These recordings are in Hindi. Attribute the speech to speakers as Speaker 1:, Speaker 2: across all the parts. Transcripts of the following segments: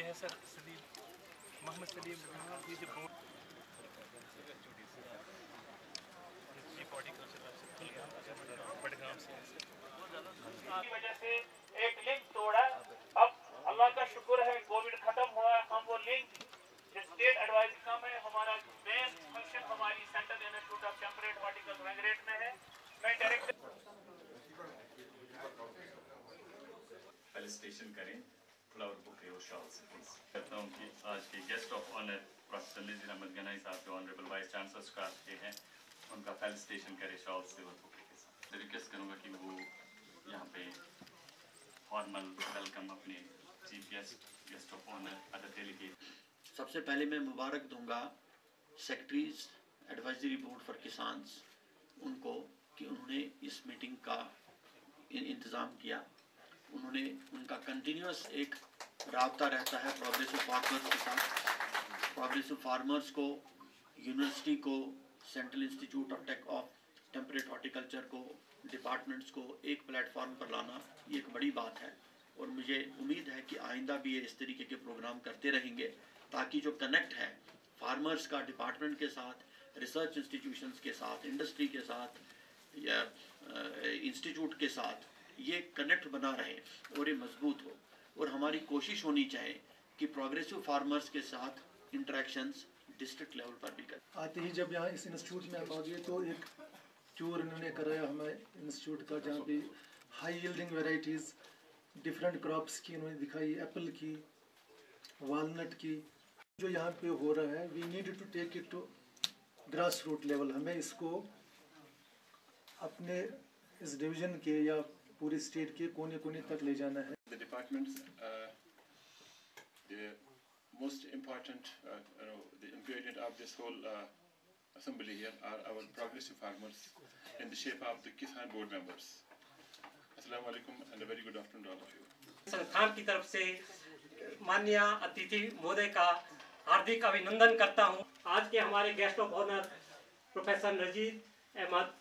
Speaker 1: है सर सलीम मोहम्मद सलीम ये जो बोर्ड ये हॉर्टिकल्चर बड़गाम से है सर
Speaker 2: की वजह से एक लिंक तोड़ा अब अल्लाह का शुक्र है कोविड खत्म हुआ हम वो लिंक स्टेट एडवाइजरी का में हमारा मेन फ़ंक्शन हमारी central institute of temperate horticulture वेंगरेट में है। मैं
Speaker 3: फेलिसिटेशन करें। फ्लावर बुके और प्लीज़ हूँ कि आज के guest of honour professor Ahmad Ganai साहब, जो ऑनरेबल वाइस चांसलर के हैं, उनका करें से और बुके के साथ। रिक्वेस्ट करूँगा कि वो यहाँ पे फॉर्मल वेलकम अपने chief guest guest of honour other delegate
Speaker 4: सबसे पहले मैं मुबारक दूँगा सेक्रेटरीज एडवाइजरी बोर्ड फॉर किसान्स उनको कि उन्होंने इस मीटिंग का इंतज़ाम किया। उन्होंने उनका कंटिन्यूस एक रबता रहता है प्रोग्रेसिव फार्मर्स के साथ। प्रोग्रेसिव फार्मर्स को यूनिवर्सिटी को central institute of tech of temperate horticulture को डिपार्टमेंट्स को एक प्लेटफॉर्म पर लाना, ये एक बड़ी बात है। और मुझे उम्मीद है कि आइंदा भी ये इस तरीके के प्रोग्राम करते रहेंगे, ताकि जो कनेक्ट है फार्मर्स का डिपार्टमेंट के साथ रिसर्च इंस्टीट्यूशंस के साथ इंडस्ट्री के साथ, या इंस्टीट्यूट के साथ ये कनेक्ट बना रहे और ये मज़बूत हो। और हमारी कोशिश होनी चाहिए कि प्रोग्रेसिव फार्मर्स के साथ इंटरेक्शंस डिस्ट्रिक्ट लेवल पर भी करें।
Speaker 5: आते ही जब यहाँ इस इंस्टीट्यूट में हम आ गए तो एक टूर इन्होंने कराया हमें इंस्टीट्यूट का, जहाँ पे high yielding varieties different crops की इन्होंने दिखाई एप्पल की वालनट की जो यहाँ पे हो रहा है we need to take it to grass root level हमें इसको अपने इस डिवीज़न के या पूरे स्टेट के कोने कोने तक ले जाना है
Speaker 6: the departments, uh, the most important, uh, you know, the ingredient of this whole uh, assembly here are our progressive farmers in the shape of the Kisan board members. You.
Speaker 1: संस्थान की तरफ़ से माननीय अतिथि महोदय का हार्दिक अभिनंदन करता हूँ आज के हमारे guest of honour professor Nazir Ahmad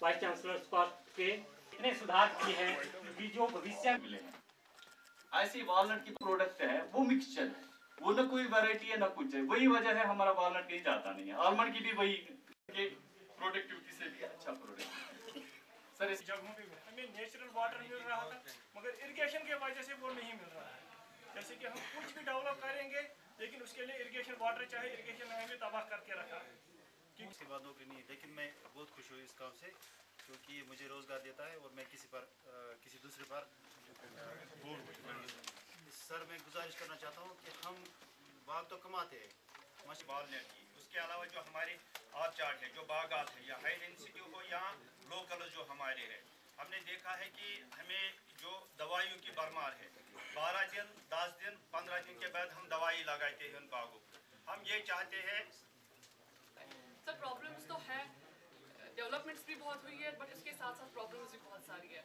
Speaker 1: vice chancellor Scott के इतने सुधार किए हैं कि जो भविष्य
Speaker 3: मिले हैं। ऐसी वॉलनट की प्रोडक्ट है वो मिक्सचर है। वो न कोई वैरायटी है न कुछ है। वही वजह है हमारा वॉलनट कहीं जाता नहीं है। आलमंड की भी वही प्रोडक्टिविटी से भी अच्छा प्रोडक्ट सर इस
Speaker 2: जगहों पे हमें नेचुरल वाटर मिल रहा था मगर इरिगेशन की वजह से वो नहीं मिल रहा है। जैसे कि हम कुछ भी डेवलप करेंगे, लेकिन उसके लिए इरिगेशन वाटर चाहिए इरिगेशन हमें तबाह करके रखा। है
Speaker 7: उसके बाद नौकरी नहीं लेकिन मैं बहुत खुश हूँ इस काम से, क्योंकि ये मुझे रोज़गार देता है और मैं किसी पर किसी दूसरे पर सर, मैं गुजारिश करना चाहता हूँ कि हम बाग तो कमाते हैं। मश
Speaker 8: वालनेट की उसके अलावा जो हमारे आर्ट चार्ट है, जो बागात है, या हाई डेंसिटी हो या लोकल जो हमारे है, हमने देखा है कि हमें जो दवाइयों की भरमार है, बारह दिन, दस दिन, पंद्रह दिन के बाद हम दवाई लगाते हैं उन बागों हम ये चाहते हैं
Speaker 9: सर प्रॉब्लम्स तो है। डेवलपमेंट्स भी बहुत हुई है बट उसके साथ साथ प्रॉब्लम्स भी बहुत सारी है।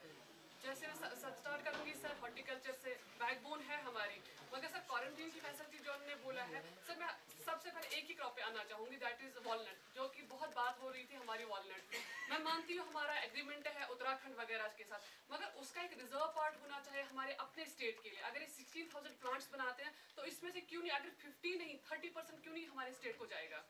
Speaker 9: जैसे मैं स्टार्ट करूँगी सर हॉर्टिकल्चर से बैकबोन है हमारी मगर सर क्वारंटीन की फैसिलिटी जो हमने बोला है सर मैं सबसे पहले एक ही क्रॉप पे आना चाहूँगी दैट इज़ वॉलनट जो कि बहुत बात हो रही थी हमारी वॉलनट मैं मानती हूँ हमारा एग्रीमेंट है उत्तराखंड वगैरह के साथ, मगर उसका एक रिज़र्व पार्ट होना चाहिए हमारे अपने स्टेट के लिए। अगर ये सिक्सटीन थाउज़ेंड प्लांट्स बनाते हैं तो इसमें से क्यों नहीं, अगर फिफ्टी नहीं थर्टी परसेंट क्यों नहीं हमारे स्टेट को जाएगा?